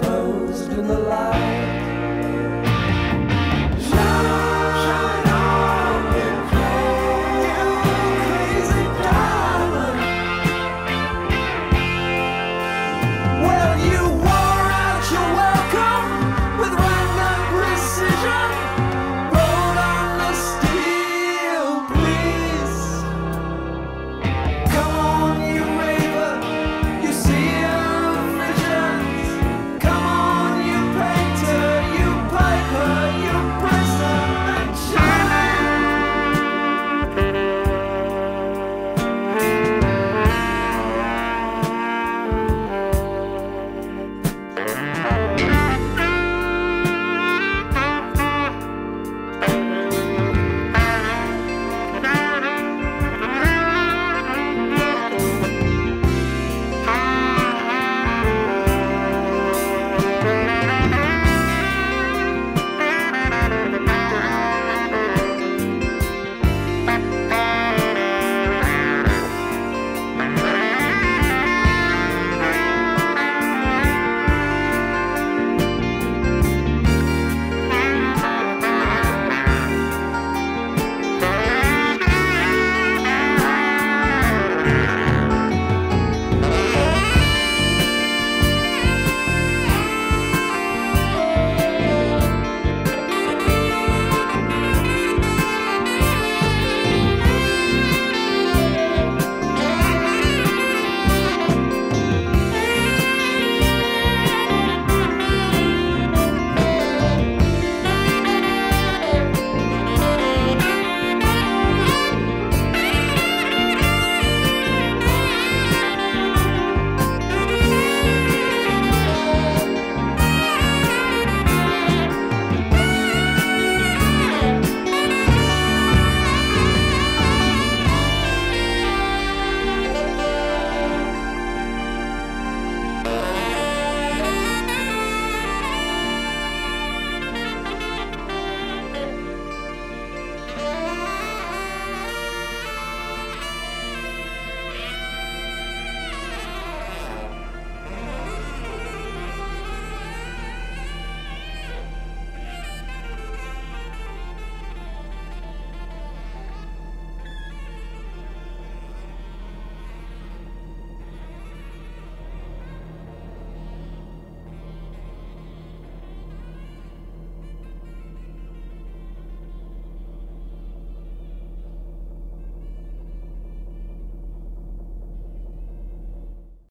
exposed in the light.